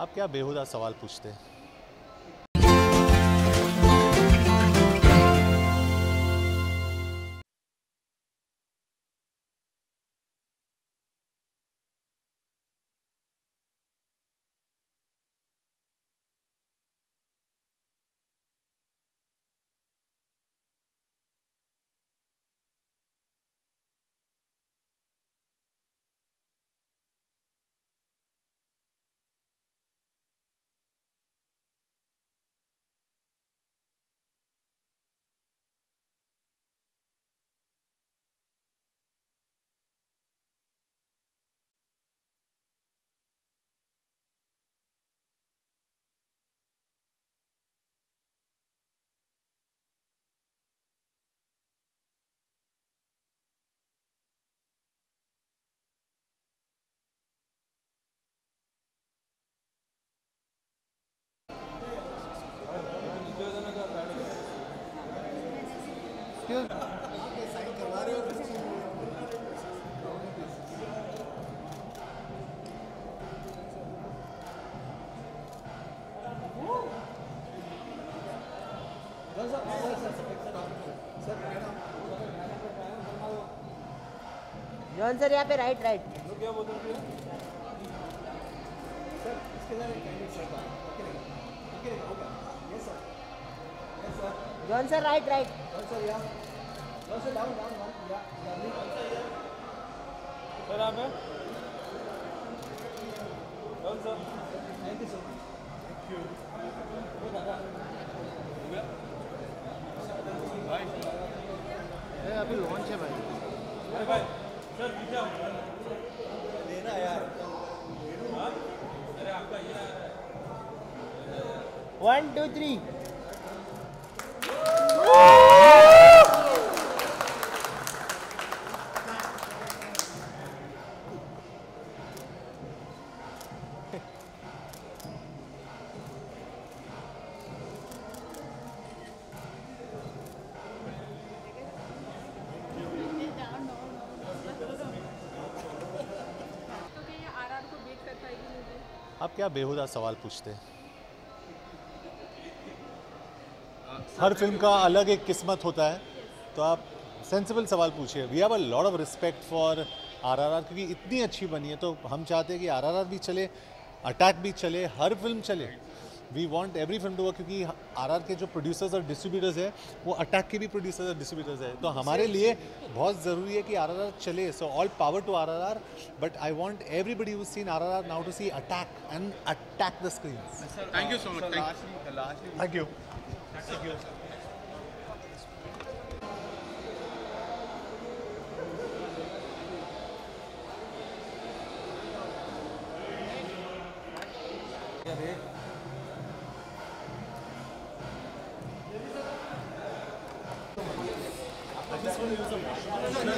आप क्या बेहुदा सवाल पूछते हैं? जॉन सर यहाँ पे right right John sir right right sir आप है कौन सर अभी लॉन्च है भाई भाई सर पीछे लेना यार? अरे आपका ये आ रहा वन टू थ्री आप क्या बेहुदा सवाल पूछते हैं? हर फ़िल्म का अलग एक किस्मत होता है। तो आप सेंसिबल सवाल पूछिए। We have a lot of respect for RRR क्योंकि इतनी अच्छी बनी है। तो हम चाहते हैं कि आरआरआर भी चले अटैक भी चले हर फ़िल्म चले। We want every film to work क्योंकि आरआर के जो प्रोड्यूसर्स और डिस्ट्रीब्यूटर्स है वो अटैक के भी प्रोड्यूसर्स और डिस्ट्रीब्यूटर्स है। तो हमारे लिए बहुत ज़रूरी है कि आरआरआर चले। So all power to RRR but I want everybody who seen RRR now to see attack and attack the screen Thank you so much. Thank you. Thank you अरे सर को तो कंफर्टेबल में